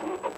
people.